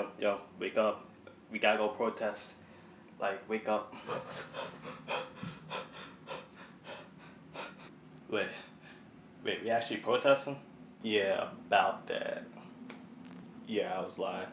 yo, yo, wake up. We gotta go protest. Like, wake up. wait, wait, we actually protesting? Yeah, about that. Yeah, I was lying.